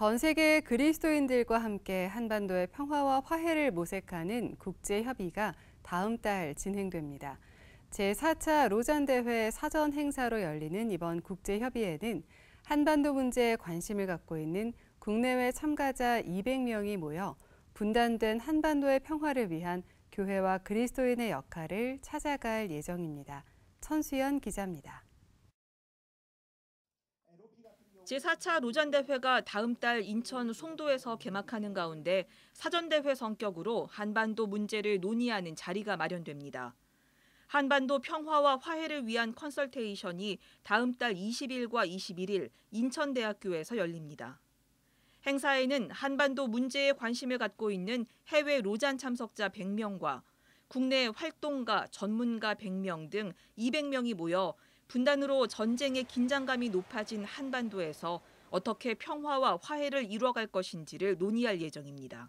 전 세계 그리스도인들과 함께 한반도의 평화와 화해를 모색하는 국제협의가 다음 달 진행됩니다. 제4차 로잔대회 사전 행사로 열리는 이번 국제협의회는 한반도 문제에 관심을 갖고 있는 국내외 참가자 200명이 모여 분단된 한반도의 평화를 위한 교회와 그리스도인의 역할을 찾아갈 예정입니다. 천수연 기자입니다. 제4차 로잔대회가 다음 달 인천 송도에서 개막하는 가운데 사전대회 성격으로 한반도 문제를 논의하는 자리가 마련됩니다. 한반도 평화와 화해를 위한 컨설테이션이 다음 달 20일과 21일 인천대학교에서 열립니다. 행사에는 한반도 문제에 관심을 갖고 있는 해외 로잔 참석자 100명과 국내 활동가, 전문가 100명 등 200명이 모여 분단으로 전쟁의 긴장감이 높아진 한반도에서 어떻게 평화와 화해를 이뤄갈 것인지를 논의할 예정입니다.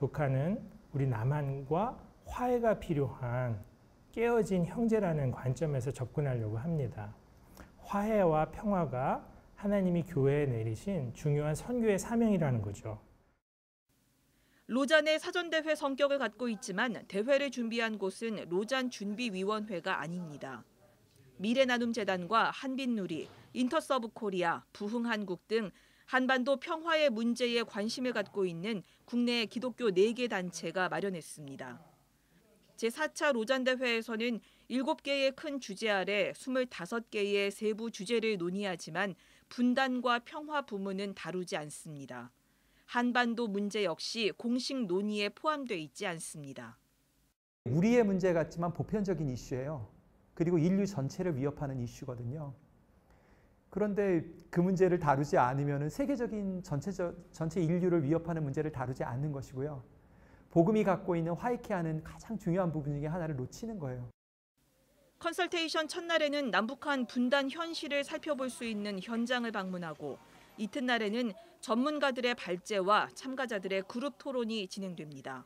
북한은 우리 남한과 화해가 필요한 깨어진 형제라는 관점에서 접근하려고 합니다. 화해와 평화가 하나님이 교회에 내리신 중요한 선교의 사명이라는 거죠. 로잔의 사전대회 성격을 갖고 있지만 대회를 준비한 곳은 로잔 준비위원회가 아닙니다. 미래나눔재단과 한빛누리, 인터서브 코리아, 부흥한국 등 한반도 평화의 문제에 관심을 갖고 있는 국내 기독교 4개 단체가 마련했습니다. 제4차 로잔대회에서는 7개의 큰 주제 아래 25개의 세부 주제를 논의하지만 분단과 평화 부문은 다루지 않습니다. 한반도 문제 역시 공식 논의에 포함돼 있지 않습니다. 우리의 문제 같지만 보편적인 이슈예요. 그리고 인류 전체를 위협하는 이슈거든요. 그런데 그 문제를 다루지 않으면 세계적인 전체적, 전체 인류를 위협하는 문제를 다루지 않는 것이고요. 복음이 갖고 있는 화해케 하는 가장 중요한 부분 중에 하나를 놓치는 거예요. 컨설테이션 첫날에는 남북한 분단 현실을 살펴볼 수 있는 현장을 방문하고 이튿날에는 전문가들의 발제와 참가자들의 그룹 토론이 진행됩니다.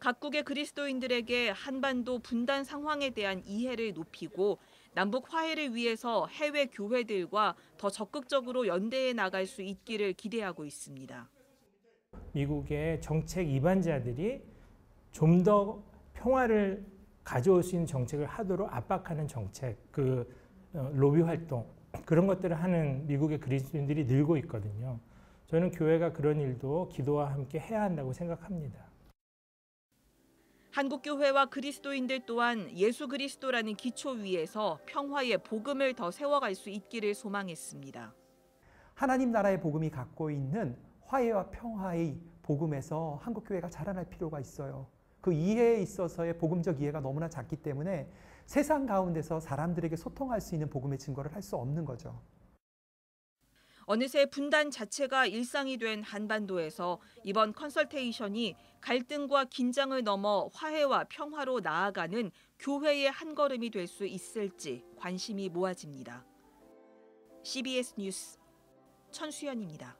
각국의 그리스도인들에게 한반도 분단 상황에 대한 이해를 높이고 남북 화해를 위해서 해외 교회들과 더 적극적으로 연대해 나갈 수 있기를 기대하고 있습니다. 미국의 정책 입안자들이 좀 더 평화를 가져올 수 있는 정책을 하도록 압박하는 정책, 그 어, 로비 활동 그런 것들을 하는 미국의 그리스도인들이 늘고 있거든요. 저는 교회가 그런 일도 기도와 함께 해야 한다고 생각합니다. 한국교회와 그리스도인들 또한 예수 그리스도라는 기초 위에서 평화의 복음을 더 세워갈 수 있기를 소망했습니다. 하나님 나라의 복음이 갖고 있는 화해와 평화의 복음에서 한국교회가 자라날 필요가 있어요. 그 이해에 있어서의 복음적 이해가 너무나 작기 때문에 세상 가운데서 사람들에게 소통할 수 있는 복음의 증거를 할 수 없는 거죠. 어느새 분단 자체가 일상이 된 한반도에서 이번 컨설테이션이 갈등과 긴장을 넘어 화해와 평화로 나아가는 교회의 한 걸음이 될 수 있을지 관심이 모아집니다. CBS 뉴스 천수연입니다.